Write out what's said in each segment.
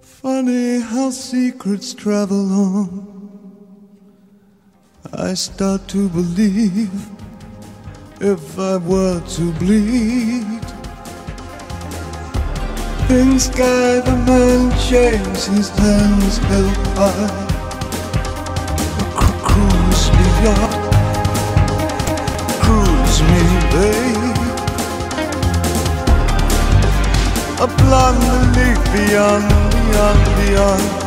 Funny how secrets travel on. I start to believe if I were to bleed. In sky the man shaves his hands held high. Cruise me, yacht, cruise me, babe. A blonde leaf beyond, beyond, beyond.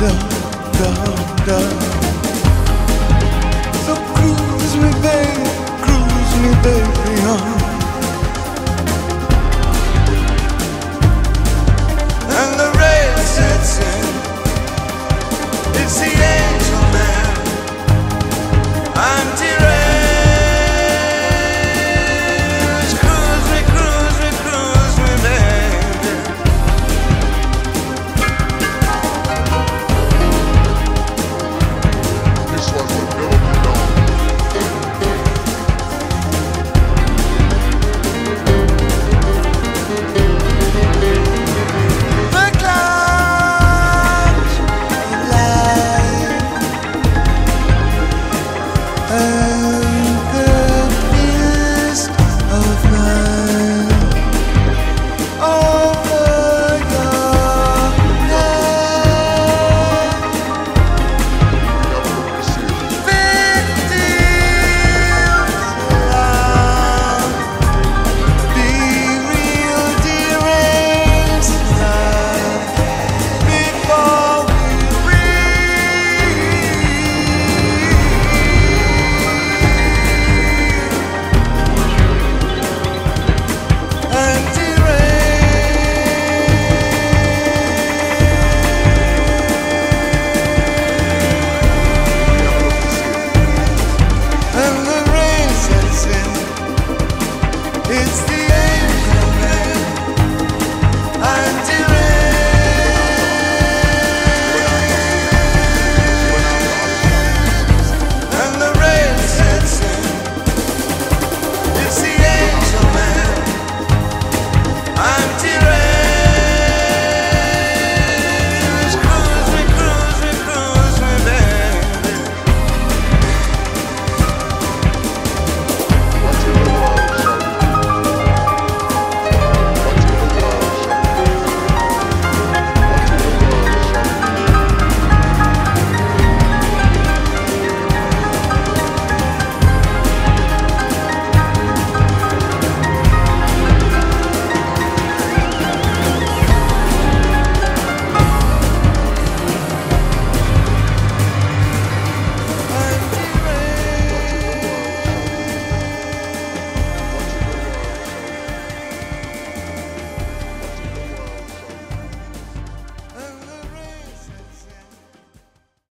Cruise me,